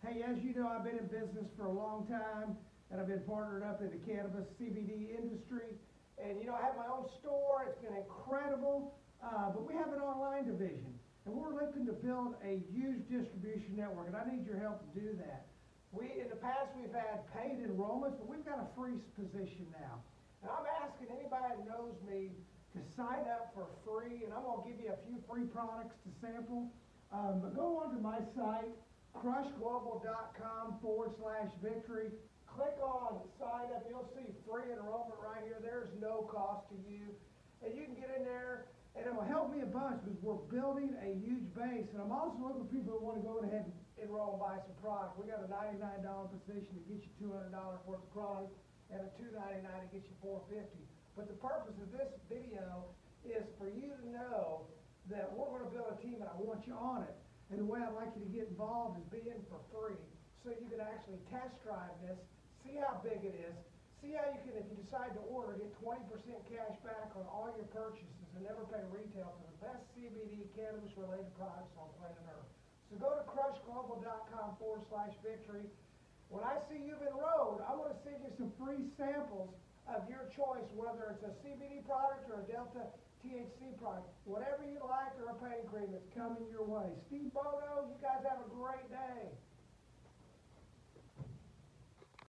Hey, as you know, I've been in business for a long time, and I've been partnered up in the cannabis CBD industry. And, you know, I have my own store, it's been incredible, uh, but we have an online division. And we're looking to build a huge distribution network, and I need your help to do that. We, in the past, we've had paid enrollments, but we've got a free position now. And I'm asking anybody that knows me to sign up for free, and I'm gonna give you a few free products to sample. Um, but go onto my site, crushglobal.com forward slash victory. Click on sign up, you'll see free enrollment right here, there's no cost to you. And you can get in there, and it'll help me a bunch, because we're building a huge base, and I'm also looking for people who wanna go ahead and enroll and buy some product. We got a ninety-nine dollar position to get you two hundred dollars worth of product, and a 299 to get you 450. But the purpose of this video is for you to know that we're gonna build a team and I want you on it. And the way I'd like you to get involved is be in for free, so you can actually test drive this, see how big it is, see how you can, if you decide to order, get twenty percent cash back on all your purchases and never pay retail for the best CBD cannabis-related products on planet Earth. So go to crushglobal.com forward slash victory. When I see you've enrolled, I wanna send you some free samples of your choice, whether it's a CBD product or a Delta THC product. Whatever you like or a pain cream, it's coming your way. Steve Bono, you guys have a great day.